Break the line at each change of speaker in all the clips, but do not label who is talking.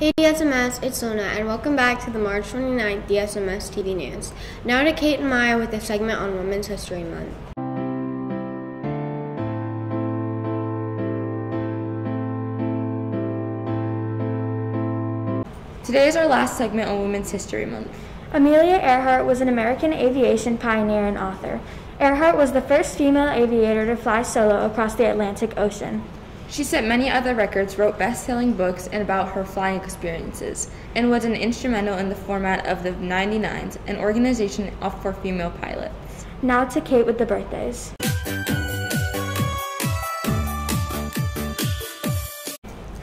Hey DSMS, it's Lona, and welcome back to the March 29th DSMS TV News. Now to Kate and Maya with a segment on Women's History Month.
Today is our last segment on Women's History Month.
Amelia Earhart was an American aviation pioneer and author. Earhart was the first female aviator to fly solo across the Atlantic Ocean.
She set many other records, wrote best selling books and about her flying experiences, and was an instrumental in the format of the 99s, an organization of for female pilots.
Now to Kate with the birthdays.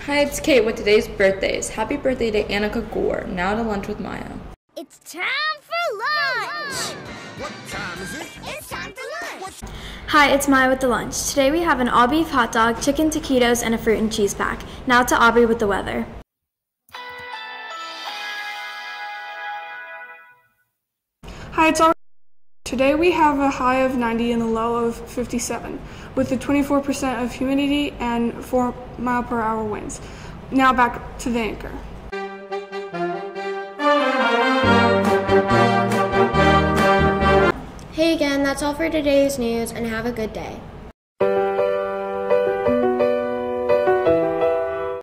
Hi, it's Kate with today's birthdays. Happy birthday to Annika Gore. Now to lunch with Maya.
It's time for lunch!
What time
Hi, it's Maya with the lunch. Today we have an all beef hot dog, chicken taquitos, and a fruit and cheese pack. Now to Aubrey with the weather.
Hi, it's Aubrey. Today we have a high of 90 and a low of 57, with a 24% of humidity and 4 mile per hour winds. Now back to the anchor.
Again, that's all for today's news, and have a good day.